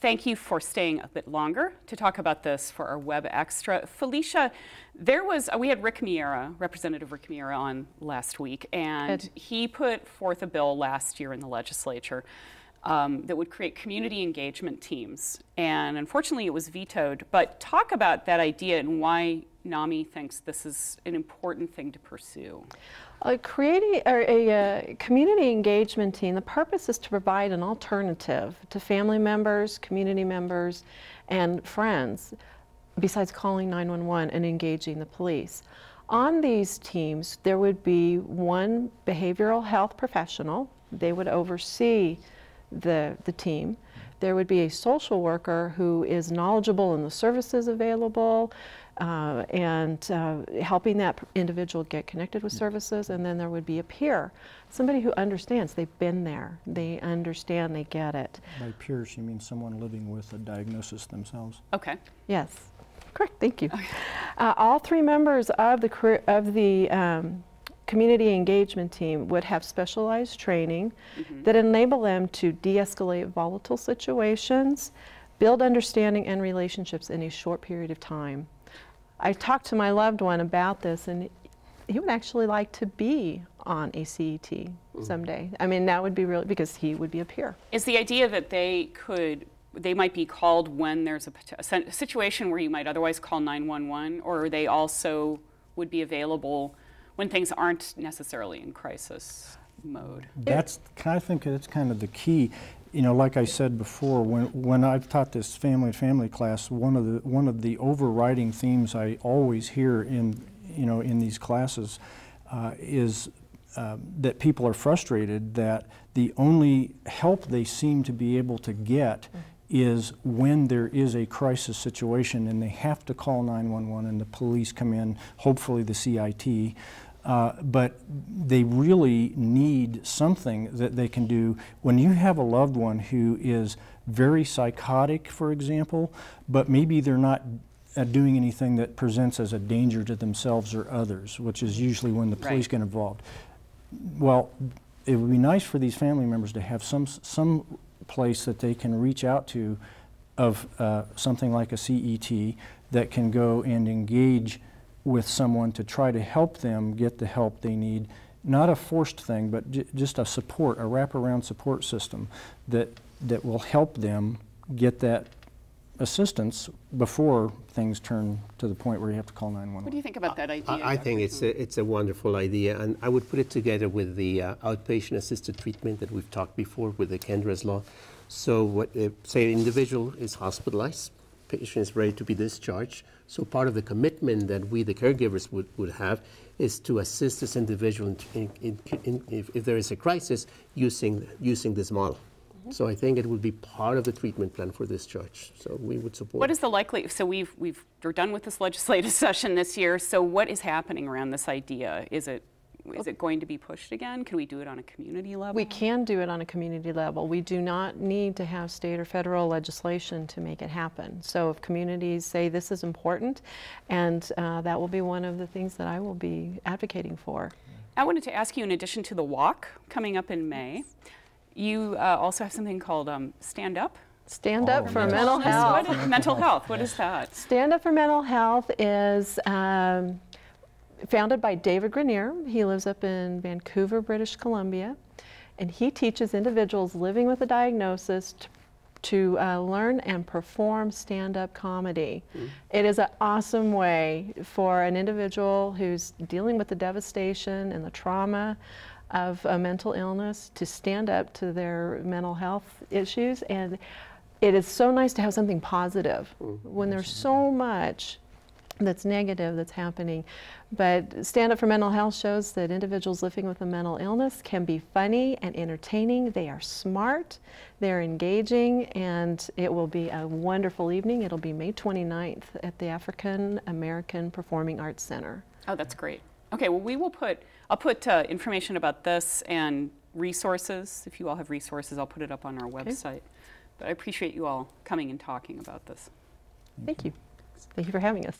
thank you for staying a bit longer to talk about this for our Web Extra. Felicia, there was, uh, we had Rick Miera, Representative Rick Miera on last week, and Good. he put forth a bill last year in the legislature um, that would create community engagement teams. And unfortunately, it was vetoed. But talk about that idea and why NAMI thinks this is an important thing to pursue. Uh, creating a uh, community engagement team, the purpose is to provide an alternative to family members, community members, and friends, besides calling 911 and engaging the police. On these teams, there would be one behavioral health professional. They would oversee the, the team. There would be a social worker who is knowledgeable in the services available uh, and uh, helping that individual get connected with services. And then there would be a peer, somebody who understands. They've been there, they understand, they get it. By peers, you mean someone living with a diagnosis themselves? Okay. Yes, correct. Thank you. Uh, all three members of the career, of the um, community engagement team would have specialized training that enable them to de-escalate volatile situations, build understanding and relationships in a short period of time. I talked to my loved one about this, and he would actually like to be on a CET hmm. someday. I mean, that would be really because he would be a peer. Is the idea that they could, they might be called when there's a, pot- a sen- a situation where you might otherwise call 911, or they also would be available when things aren't necessarily in crisis mode? That's, I think that's kind of the key. You know, like I said before, when, when I've taught this family family class, one of the, one of the overriding themes I always hear in, you know, in these classes uh, is uh, that people are frustrated that the only help they seem to be able to get is when there is a crisis situation and they have to call 911 and the police come in, hopefully the CIT. Uh, but they really need something that they can do. When you have a loved one who is very psychotic, for example, but maybe they're not uh, doing anything that presents as a danger to themselves or others, which is usually when the police Right. get involved. Well, it would be nice for these family members to have some, some place that they can reach out to of uh, something like a CET that can go and engage with someone to try to help them get the help they need. Not a forced thing, but j- just a support, a wraparound support system that, that will help them get that assistance before things turn to the point where you have to call 911. What do you think about that idea? I, I think it's a, it's a wonderful idea, and I would put it together with the uh, outpatient assisted treatment that we've talked before with the Kendra's law. So, what, uh, say, an individual is hospitalized, patient is ready to be discharged. So, part of the commitment that we, the caregivers, would, would have is to assist this individual in, in, in, if, if there is a crisis using using this model. Mm-hmm. So, I think it would be part of the treatment plan for discharge. So, we would support. What is the likely, so we've, we've, we're done with this legislative session this year, so what is happening around this idea? Is it, is it going to be pushed again? Can we do it on a community level? We can do it on a community level. We do not need to have state or federal legislation to make it happen. So if communities say this is important, and uh, that will be one of the things that I will be advocating for. I wanted to ask you, in addition to the walk coming up in May, you uh, also have something called um, Stand Up. Stand up Oh, for yes. mental health. is- mental health, what is that? Stand Up for Mental Health is um, founded by David Granirer. He lives up in Vancouver, British Columbia, and he teaches individuals living with a diagnosis to, to uh, learn and perform stand-up comedy. It is an awesome way for an individual who's dealing with the devastation and the trauma of a mental illness to stand up to their mental health issues. And it is so nice to have something positive when there's so much that's negative that's happening. But Stand Up for Mental Health shows that individuals living with a mental illness can be funny and entertaining. They are smart, they're engaging, and it will be a wonderful evening. It'll be May 29th at the African American Performing Arts Center. Oh, that's great. Okay, well, we will put, I'll put uh, information about this and resources. If you all have resources, I'll put it up on our website. Okay. But I appreciate you all coming and talking about this. Thank you. Thank you for having us.